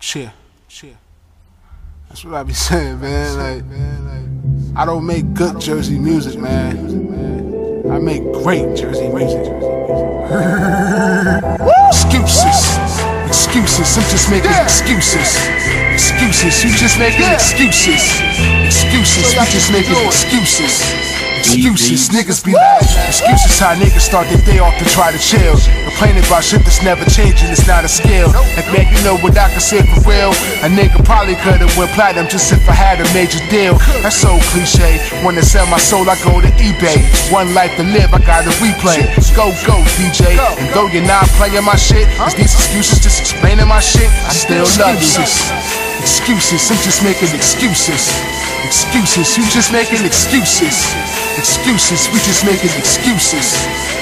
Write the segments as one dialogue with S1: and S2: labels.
S1: Cheer, cheer. That's what I be saying, man. Like, man, like, I don't make good Jersey music, man. I make great Jersey music. excuses, excuses. I'm just making excuses. Excuses. You just making excuses. Excuses. You just making excuses. Excuses, niggas be like, excuses how niggas start their day off to try to chill. Complaining about shit that's never changing, it's not a skill. Like, man, you know what I can say for real? A nigga probably could've went platinum just if I had a major deal. That's so cliche. Wanna sell my soul, I go to eBay. One life to live, I gotta replay. Go, go, DJ. And though you're not playing my shit, is these excuses just explaining my shit? I still love you. Excuses, I'm just making excuses. Excuses, you just making excuses. Excuses, we just making excuses.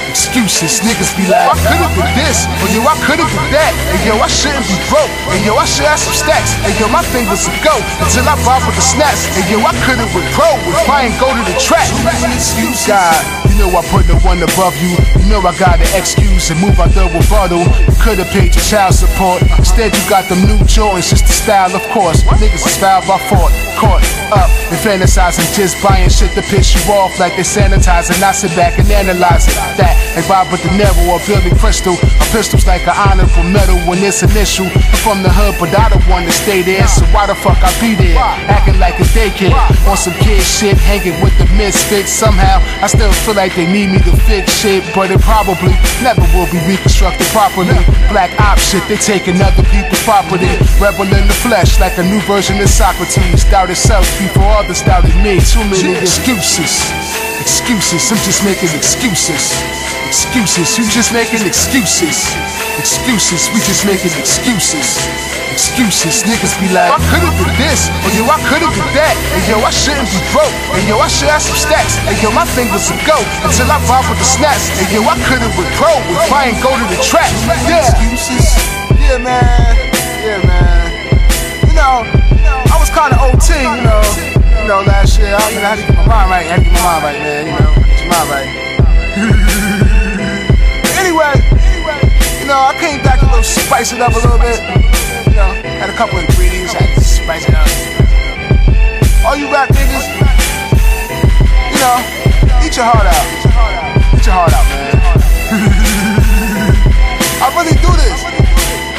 S1: Excuses, niggas be like, I could've been this, or yo, I could've been that, and yo, I shouldn't be broke, and yo, I should have some stacks, and yo, my fingers would go until I bought with the snaps, and yo, I could've went pro if I ain't go to the track. God, know I put the one above you, you know I got an excuse and move out the rebuttal. Could've paid your child support, instead you got them new Jordans, just the style, of course. Niggas is foul by fault, caught up and fantasizing, just buying shit to piss you off like they sanitizing. I sit back and analyze it. That like Robert De Niro or Billy Crystal. A pistol's like an honorable medal when it's initial. I'm from the hood, but I don't want to stay there. So why the fuck I be there? Acting like a daycare on some kid shit, hanging with the misfits. Somehow I still feel like they need me to fix shit, but it probably never will be reconstructed properly. Black op shit, they taking other people's property. Rebel in the flesh, like a new version of Socrates. Doubt itself before others doubted me. Too many excuses. Excuses, I'm just making excuses. Excuses, you just making excuses. Excuses, we just making excuses. Excuses, niggas be like, I could've been this, or yo, I could've been that, and yo, I shouldn't be broke, and yo, I should have some stacks, and yo, my fingers would go until I vibe with the snaps, and yo, I could've been pro if I ain't go to the track. Yeah, excuses. Yeah, man. Yeah, man. You know, I was kinda OT, you know, you know, last year. I, know, I had to get my mind right. I had to get my mind right, man. Little, spice it up a little bit. You know, had a couple ingredients, had spice it up. All you rap niggas, you know, eat your heart out. Eat your heart out, man. I really do this.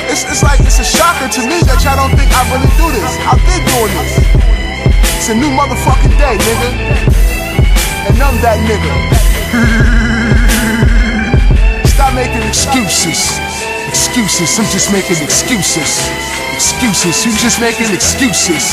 S1: It's, it's like it's a shocker to me that y'all don't think I really do this. I've been doing this. It's a new motherfucking day, nigga. And I'm that nigga. Stop making excuses. Excuses, I'm just making excuses. Excuses, you just making excuses.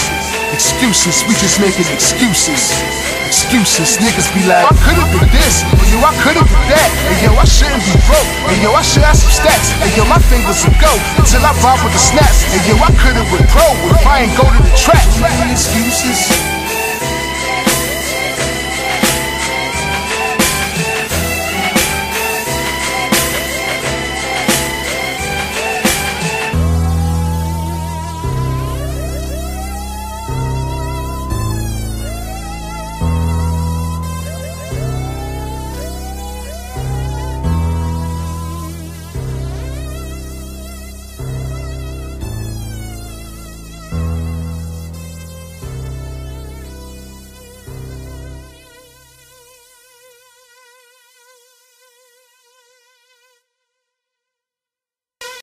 S1: Excuses, we just making excuses. Excuses, niggas be like, I could've been this, or yo, I could've been that, and yo, I shouldn't be broke, and yo, I should have some stacks, and yo, my fingers would go until I vibe with the snaps, and yo, I could've been pro if I ain't go to the track. Excuses.